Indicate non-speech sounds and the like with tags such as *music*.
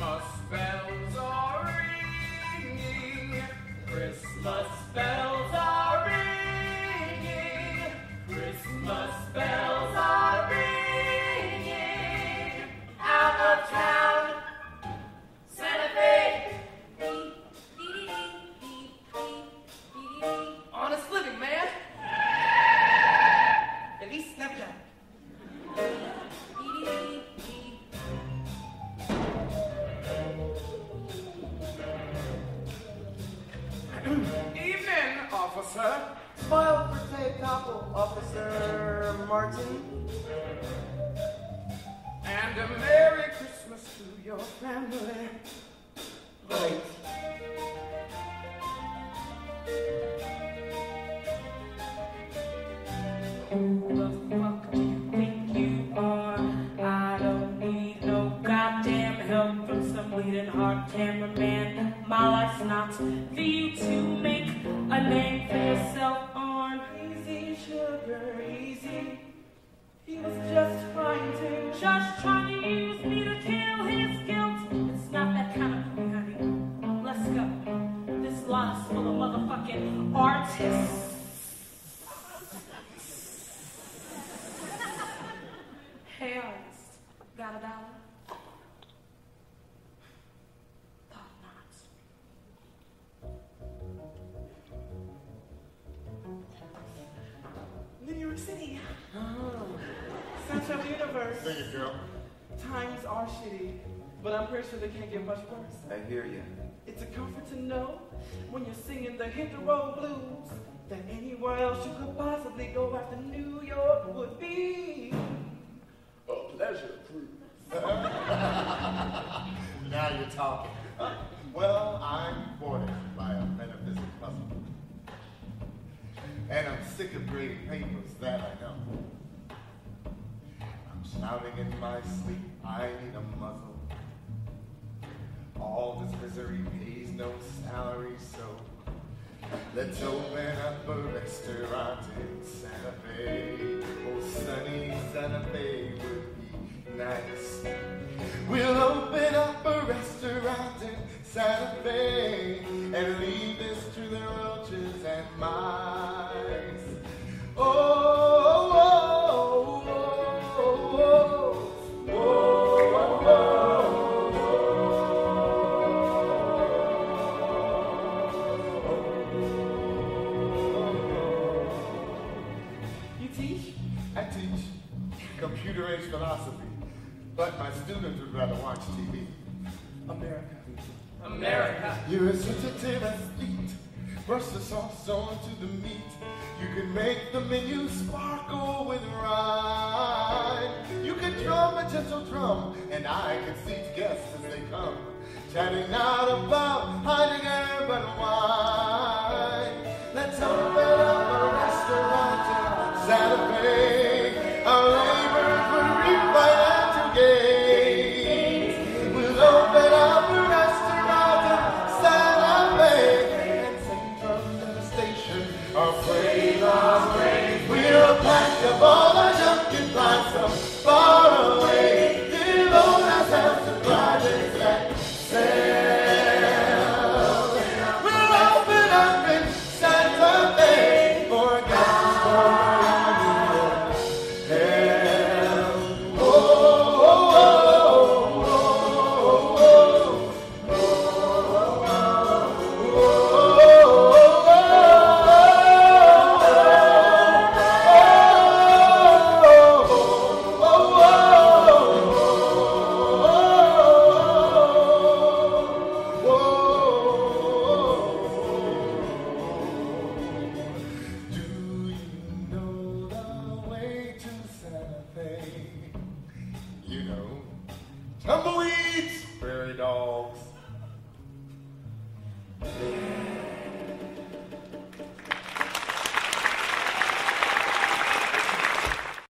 Christmas bells are ringing. Christmas bells officer. Smile for Ted Koppel, Officer Martin. And a Merry Christmas to your family. Right. Who the fuck do you think you are? I don't need no goddamn help from some bleeding heart cameraman. My life's not for you to make a name for yourself on. Easy, sugar, easy. He was just trying to. Just trying to use me to kill his guilt. It's not that kind of thing, honey. Let's go. This lot is full of motherfucking artists. Central Universe. Sing it, girl. Times are shitty, but I'm pretty sure they can't get much worse. I hear you. It's a comfort to know when you're singing the hit the road blues that anywhere else you could possibly go after New York would be a pleasure cruise. *laughs* Now you're talking. Well, I'm boarded by a metaphysical puzzle. And I'm sick of grading papers, that I know. Shouting in my sleep, I need a muzzle. All this misery pays no salary, so let's open up a restaurant in Santa Fe. Oh, sunny Santa Fe would be nice. We'll open up a restaurant in Santa Fe and leave this to the roaches and mice. Computer age philosophy, but my students would rather watch TV. America. America. You're as sensitive as feet. Brush the sauce onto the meat. You can make the menu sparkle with rhyme. You can drum a gentle drum, and I can seat guests as they come. Chatting not about Heidegger but wine.